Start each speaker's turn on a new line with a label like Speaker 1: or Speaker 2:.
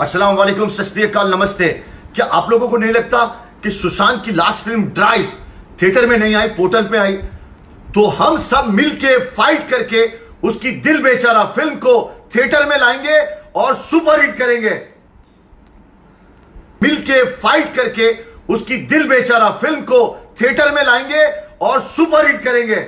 Speaker 1: अस्सलाम वालेकुम नमस्ते। क्या आप लोगों को नहीं लगता कि सुशांत की लास्ट फ़िल्म ड्राइव थिएटर में नहीं आई पोर्टल पे आई? तो हम सब मिलके फाइट करके उसकी दिल बेचारा फ़िल्म को थिएटर में लाएँगे और सुपर हिट करेंगे। मिलके फाइट करके उसकी दिल बेचारा फ़िल्म को थिएटर में लाएँगे और सुपर हिट करेंगे।